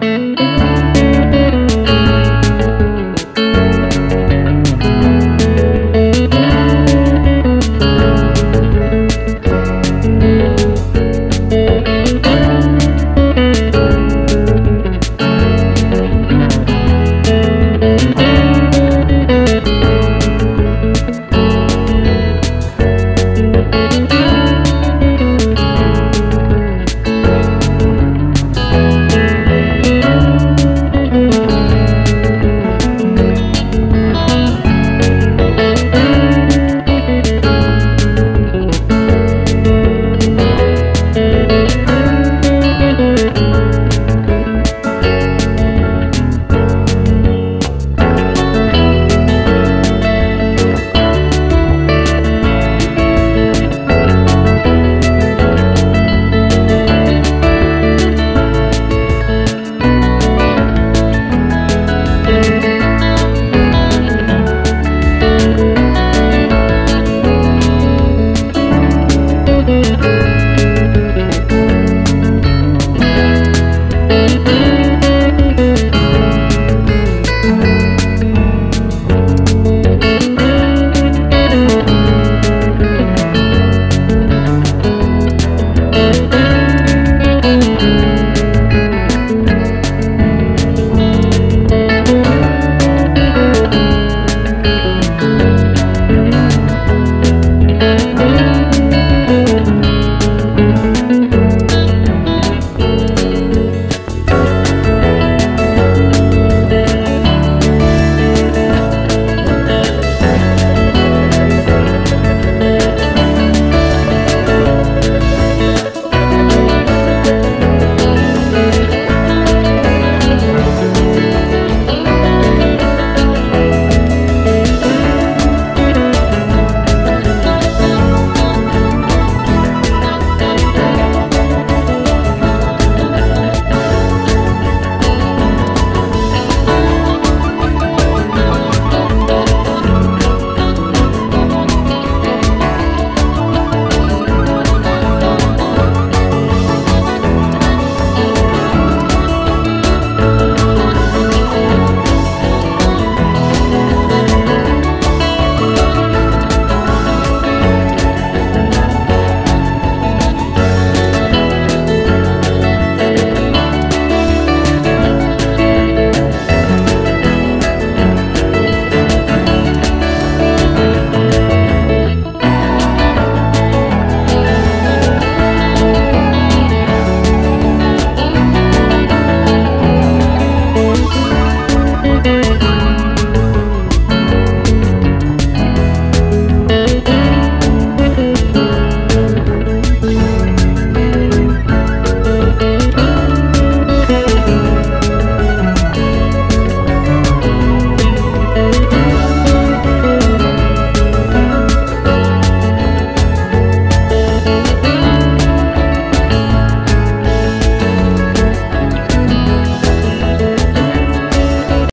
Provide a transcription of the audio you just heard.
Música